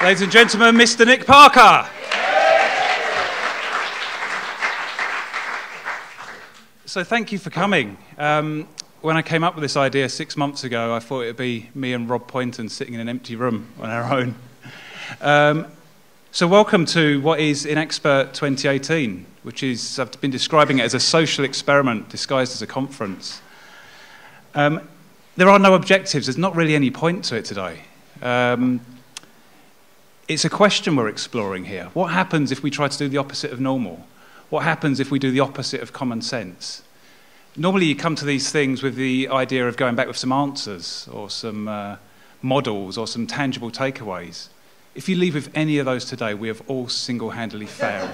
Ladies and gentlemen, Mr. Nick Parker. So, thank you for coming. Um, when I came up with this idea six months ago, I thought it would be me and Rob Poynton sitting in an empty room on our own. Um, so, welcome to what is Inexpert 2018, which is, I've been describing it as a social experiment disguised as a conference. Um, there are no objectives, there's not really any point to it today. Um, it's a question we're exploring here. What happens if we try to do the opposite of normal? What happens if we do the opposite of common sense? Normally, you come to these things with the idea of going back with some answers or some uh, models or some tangible takeaways. If you leave with any of those today, we have all single handedly failed.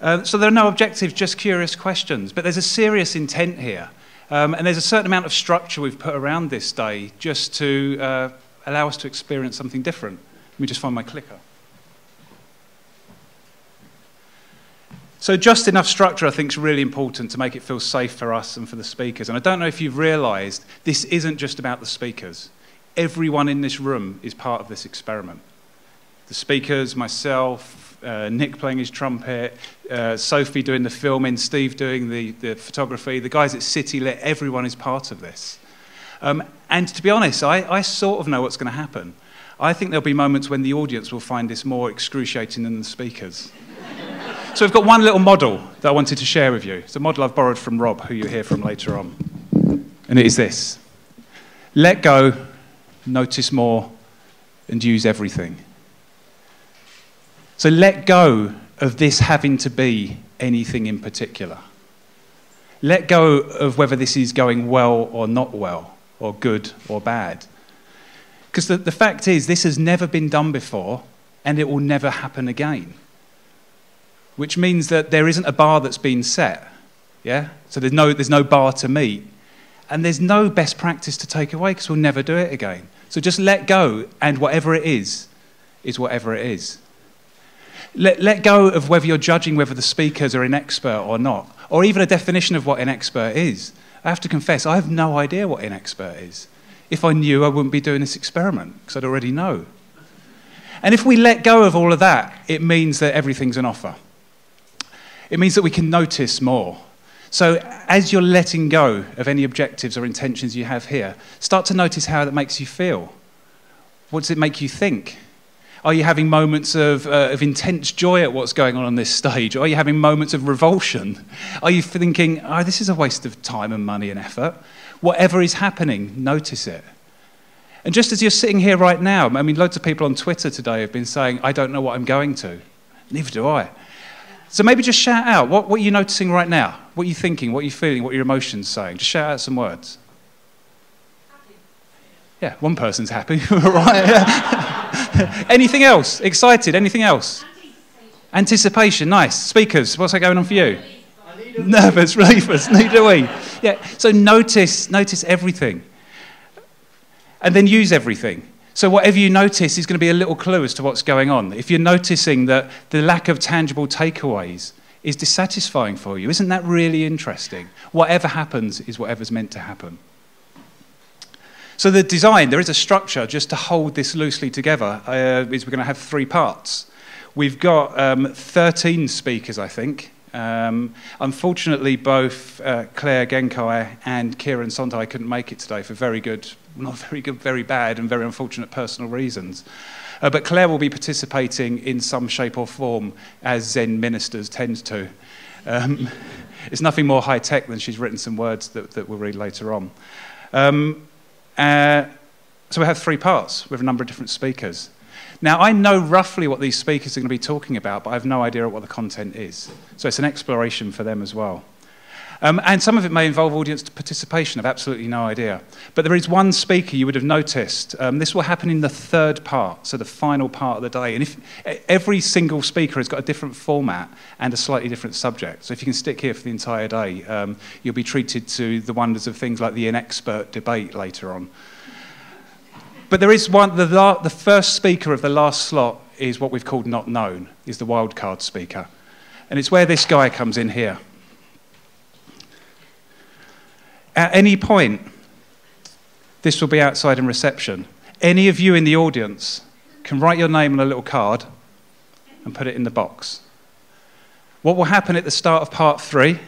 uh, so there are no objectives, just curious questions. But there's a serious intent here. Um, and there's a certain amount of structure we've put around this day just to uh, allow us to experience something different. Let me just find my clicker. So, just enough structure, I think, is really important to make it feel safe for us and for the speakers. And I don't know if you've realised this isn't just about the speakers. Everyone in this room is part of this experiment. The speakers, myself, uh, Nick playing his trumpet, uh, Sophie doing the filming, Steve doing the, the photography, the guys at City Lit, everyone is part of this. Um, and to be honest, I, I sort of know what's going to happen. I think there'll be moments when the audience will find this more excruciating than the speakers. So we've got one little model that I wanted to share with you. It's a model I've borrowed from Rob, who you'll hear from later on. And it is this let go, notice more, and use everything. So let go of this having to be anything in particular. Let go of whether this is going well or not well, or good or bad. Because the, the fact is, this has never been done before, and it will never happen again which means that there isn't a bar that's been set. Yeah? So there's no, there's no bar to meet. And there's no best practice to take away because we'll never do it again. So just let go, and whatever it is, is whatever it is. Let, let go of whether you're judging whether the speakers are inexpert or not, or even a definition of what an expert is. I have to confess, I have no idea what Inexpert is. If I knew, I wouldn't be doing this experiment because I'd already know. And if we let go of all of that, it means that everything's an offer. It means that we can notice more. So, as you're letting go of any objectives or intentions you have here, start to notice how that makes you feel. What does it make you think? Are you having moments of, uh, of intense joy at what's going on on this stage? Are you having moments of revulsion? Are you thinking, oh, this is a waste of time and money and effort? Whatever is happening, notice it. And just as you're sitting here right now, I mean, loads of people on Twitter today have been saying, I don't know what I'm going to. Neither do I. So maybe just shout out what, what are you noticing right now? What are you thinking? What are you feeling? What are your emotions saying? Just shout out some words. Happy. Yeah, one person's happy, right? Anything else? Excited? Anything else? Anticipation. Nice. Speakers, what's that going on for you? Nervous, relievers, neither we. Yeah. So notice, notice everything, and then use everything. So, whatever you notice is going to be a little clue as to what's going on. If you're noticing that the lack of tangible takeaways is dissatisfying for you, isn't that really interesting? Whatever happens is whatever's meant to happen. So, the design, there is a structure just to hold this loosely together, uh, is we're going to have three parts. We've got um, 13 speakers, I think. Um, unfortunately, both uh, Claire Genkai and Kieran Sondai couldn't make it today for very good not very good, very bad, and very unfortunate personal reasons. Uh, but Claire will be participating in some shape or form, as Zen ministers tend to. Um, it's nothing more high tech than she's written some words that, that we'll read later on. Um, uh, so we have three parts with a number of different speakers. Now, I know roughly what these speakers are going to be talking about, but I have no idea what the content is. So it's an exploration for them as well. Um, and some of it may involve audience participation, I've absolutely no idea. But there is one speaker you would have noticed. Um, this will happen in the third part, so the final part of the day. And if every single speaker has got a different format and a slightly different subject. So if you can stick here for the entire day, um, you'll be treated to the wonders of things like the inexpert debate later on. But there is one, the, the first speaker of the last slot is what we've called not known, is the wildcard speaker. And it's where this guy comes in here. At any point, this will be outside in reception. any of you in the audience can write your name on a little card and put it in the box. What will happen at the start of part three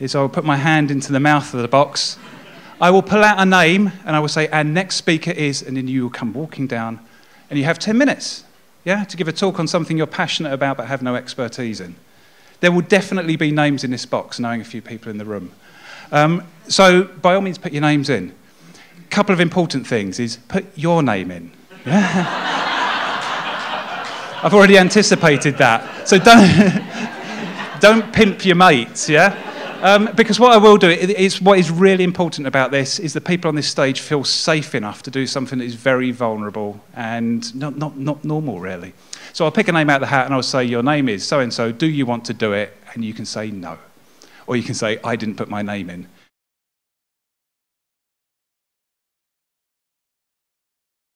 is I will put my hand into the mouth of the box. I will pull out a name and I will say, Our next speaker is, and then you will come walking down and you have 10 minutes, yeah, to give a talk on something you're passionate about but have no expertise in. There will definitely be names in this box, knowing a few people in the room. Um, so, by all means, put your names in. A couple of important things is put your name in. Yeah? I've already anticipated that. So don't, don't pimp your mates, yeah? Um, because what I will do is what is really important about this is the people on this stage feel safe enough to do something that is very vulnerable and not, not, not normal, really. So I'll pick a name out of the hat and I'll say, Your name is so and so. Do you want to do it? And you can say no. Or you can say, I didn't put my name in.